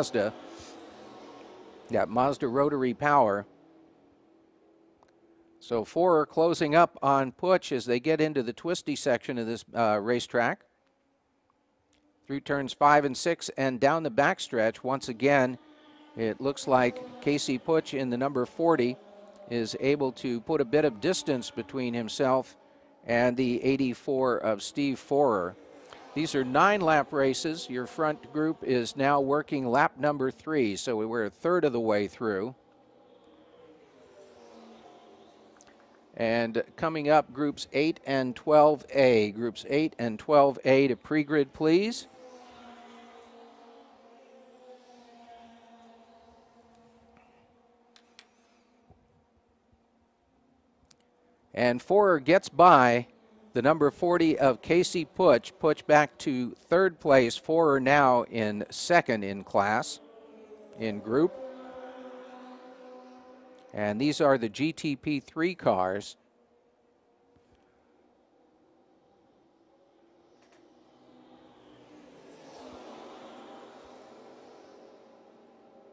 Mazda. That Mazda rotary power. So four are closing up on Puch as they get into the twisty section of this uh, racetrack. Through turns five and six and down the backstretch, once again, it looks like Casey Puch in the number 40 is able to put a bit of distance between himself and the 84 of Steve Forer. These are nine lap races. Your front group is now working lap number three, so we're a third of the way through. And coming up, groups 8 and 12A. Groups 8 and 12A to pre grid, please. And Forer gets by the number 40 of Casey Puch. Puch back to third place. Forer now in second in class, in group. And these are the GTP3 cars.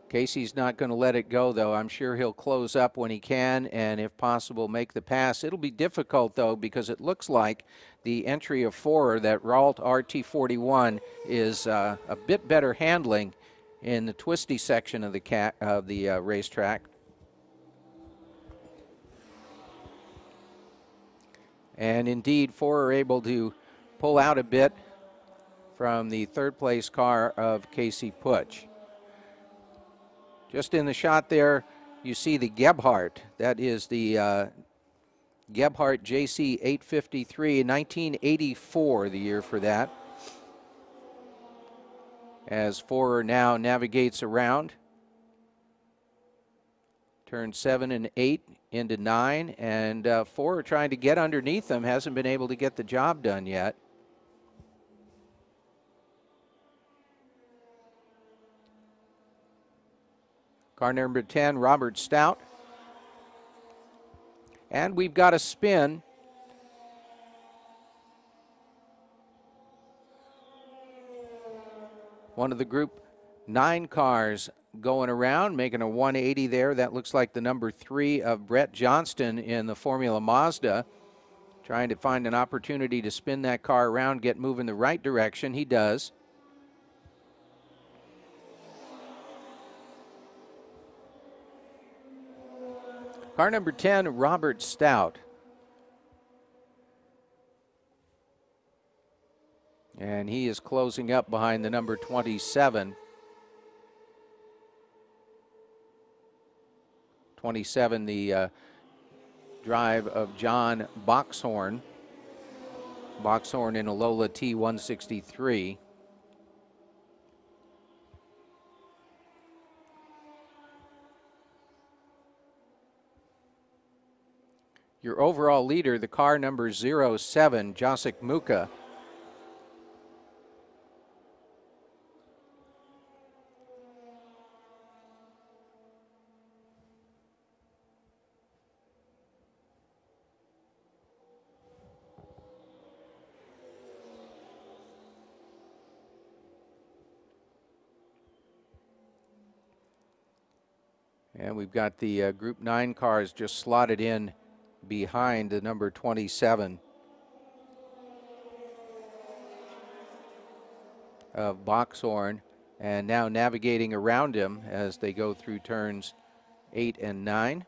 Casey's not going to let it go, though. I'm sure he'll close up when he can and, if possible, make the pass. It'll be difficult, though, because it looks like the entry of Forer, that Ralt RT41, is uh, a bit better handling in the twisty section of the, cat, of the uh, racetrack. And indeed, Forer able to pull out a bit from the third place car of Casey Puch. Just in the shot there, you see the Gebhardt. That is the uh, Gebhardt JC 853, 1984, the year for that. As Forer now navigates around. Turn seven and eight into nine, and uh, Forer trying to get underneath them hasn't been able to get the job done yet. Car number 10, Robert Stout. And we've got a spin. One of the group nine cars going around, making a 180 there. That looks like the number three of Brett Johnston in the Formula Mazda. Trying to find an opportunity to spin that car around, get moving the right direction. He does. Car number 10, Robert Stout. And he is closing up behind the number 27. 27, the uh, drive of John Boxhorn. Boxhorn in a Lola T163. Your overall leader, the car number 07, Jacek Mucha. And we've got the uh, Group 9 cars just slotted in behind the number 27 of Boxhorn and now navigating around him as they go through turns 8 and 9.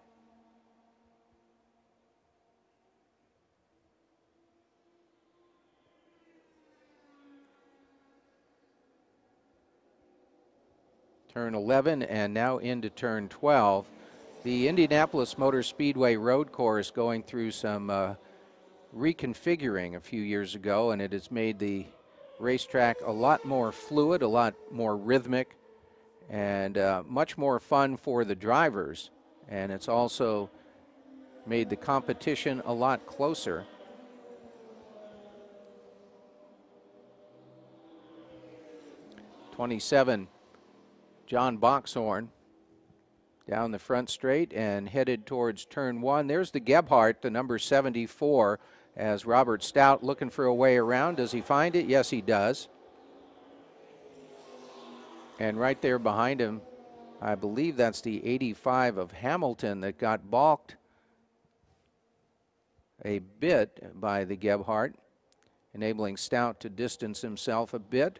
Turn 11 and now into turn 12 the Indianapolis Motor Speedway road course going through some uh, reconfiguring a few years ago, and it has made the racetrack a lot more fluid, a lot more rhythmic, and uh, much more fun for the drivers. And it's also made the competition a lot closer. Twenty-seven, John Boxhorn down the front straight and headed towards turn one. There's the Gebhardt, the number 74, as Robert Stout looking for a way around. Does he find it? Yes, he does. And right there behind him, I believe that's the 85 of Hamilton that got balked a bit by the Gebhardt, enabling Stout to distance himself a bit.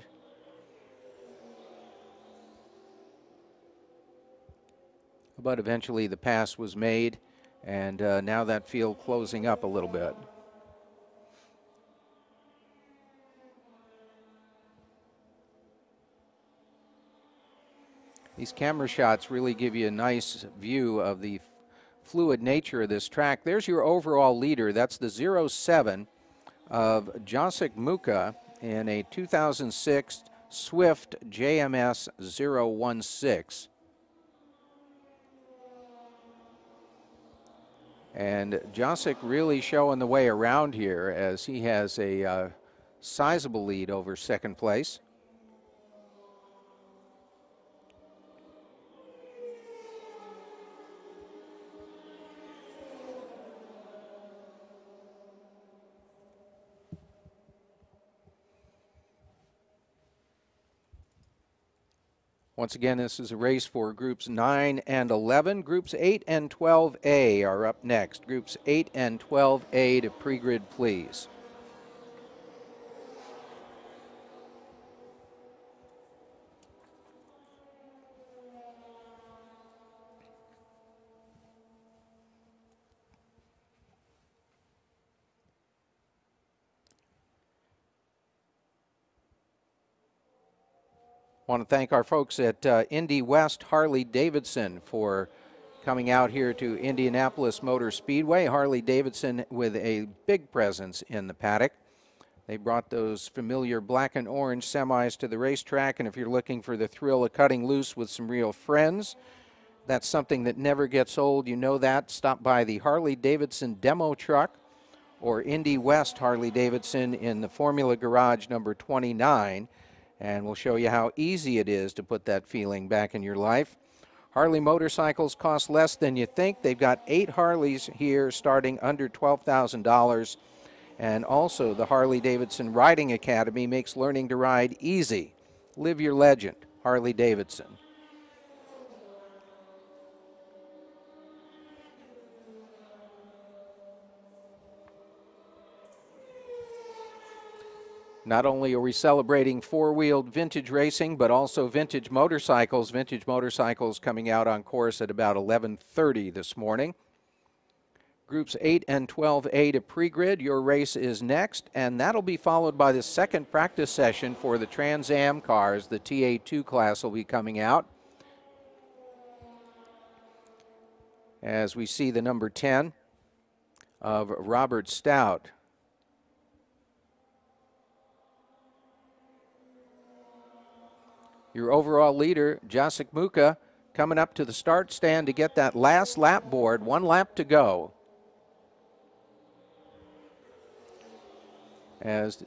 But eventually the pass was made, and uh, now that field closing up a little bit. These camera shots really give you a nice view of the fluid nature of this track. There's your overall leader. That's the 07 of Jacek Mucha in a 2006 Swift JMS 016. And Jacek really showing the way around here as he has a uh, sizable lead over second place. Once again, this is a race for groups 9 and 11. Groups 8 and 12A are up next. Groups 8 and 12A to pre-grid, please. Want to thank our folks at uh, Indy West Harley Davidson for coming out here to Indianapolis Motor Speedway. Harley Davidson with a big presence in the paddock. They brought those familiar black and orange semis to the racetrack, and if you're looking for the thrill of cutting loose with some real friends, that's something that never gets old. You know that. Stop by the Harley Davidson demo truck or Indy West Harley Davidson in the Formula Garage number 29 and we'll show you how easy it is to put that feeling back in your life. Harley motorcycles cost less than you think. They've got eight Harleys here starting under $12,000. And also, the Harley Davidson Riding Academy makes learning to ride easy. Live your legend, Harley Davidson. Not only are we celebrating four-wheeled vintage racing, but also vintage motorcycles. Vintage motorcycles coming out on course at about 11:30 this morning. Groups 8 and 12A to pre-grid. Your race is next, and that'll be followed by the second practice session for the Trans Am cars. The TA2 class will be coming out. As we see the number 10 of Robert Stout your overall leader, Jacek Mucha, coming up to the start stand to get that last lap board. One lap to go. As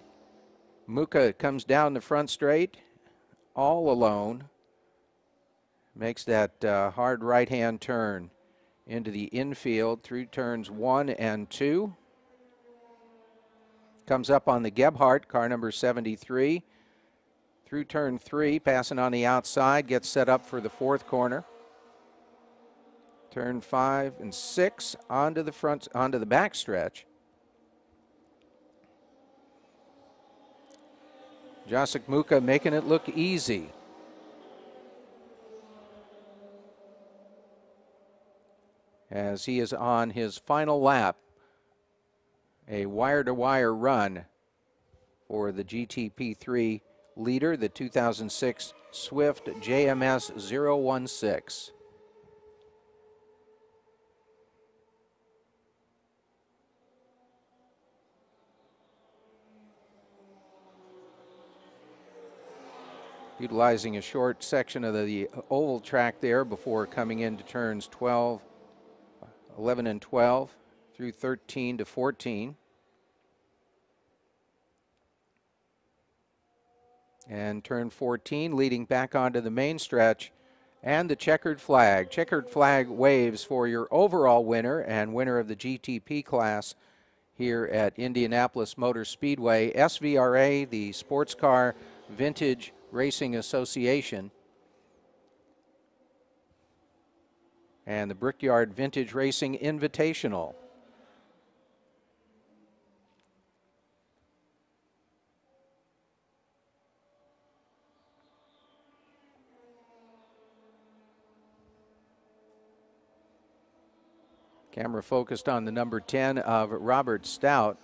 Mucha comes down the front straight, all alone, makes that uh, hard right hand turn into the infield through turns one and two. Comes up on the Gebhardt, car number 73 through turn three, passing on the outside, gets set up for the fourth corner. Turn five and six onto the front, onto the back stretch. Jacek Mucha making it look easy. As he is on his final lap, a wire to wire run for the GTP3 leader, the 2006 Swift JMS 016. Utilizing a short section of the oval track there before coming into turns 12, 11 and 12 through 13 to 14. And turn 14, leading back onto the main stretch and the checkered flag. Checkered flag waves for your overall winner and winner of the GTP class here at Indianapolis Motor Speedway. SVRA, the Sports Car Vintage Racing Association. And the Brickyard Vintage Racing Invitational. Camera focused on the number 10 of Robert Stout.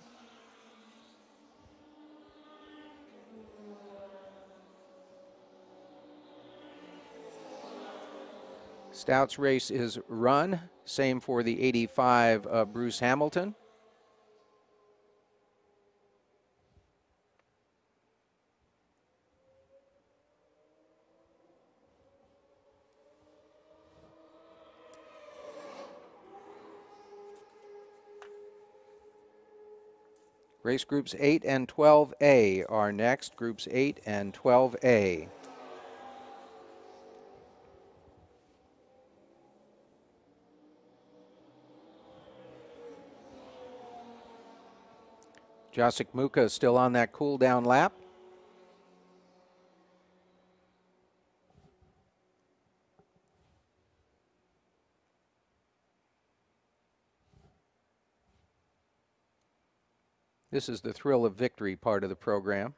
Stout's race is run. Same for the 85 of Bruce Hamilton. Race groups 8 and 12A are next. Groups 8 and 12A. Jacek Mucha is still on that cool down lap. This is the thrill of victory part of the program.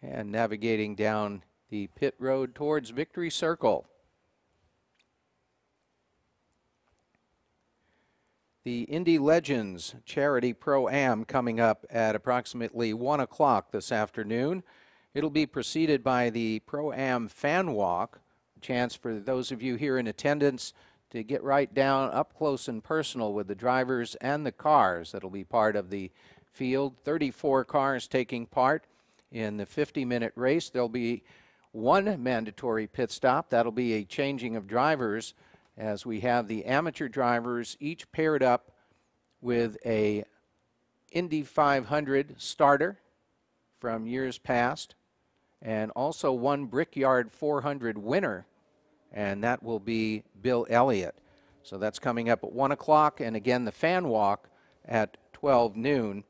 and navigating down the pit road towards Victory Circle. The Indy Legends Charity Pro Am coming up at approximately 1 o'clock this afternoon. It'll be preceded by the Pro Am Fan Walk, a chance for those of you here in attendance to get right down up close and personal with the drivers and the cars that'll be part of the field. 34 cars taking part in the 50 minute race. There'll be one mandatory pit stop. That'll be a changing of drivers as we have the amateur drivers each paired up with a Indy 500 starter from years past and also one Brickyard 400 winner, and that will be Bill Elliott. So that's coming up at 1 o'clock, and again, the fan walk at 12 noon.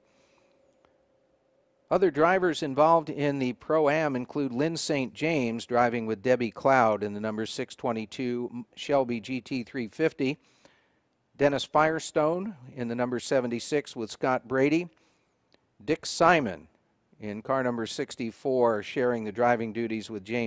Other drivers involved in the Pro Am include Lyn St. James driving with Debbie Cloud in the number 622 Shelby GT350. Dennis Firestone in the number 76 with Scott Brady. Dick Simon in car number 64 sharing the driving duties with James.